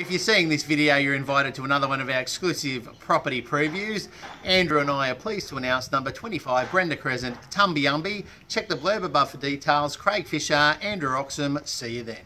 If you're seeing this video, you're invited to another one of our exclusive property previews. Andrew and I are pleased to announce number 25 Brenda Crescent, Tumbi Umbi. Check the blurb above for details. Craig Fisher, Andrew Oxham, see you then.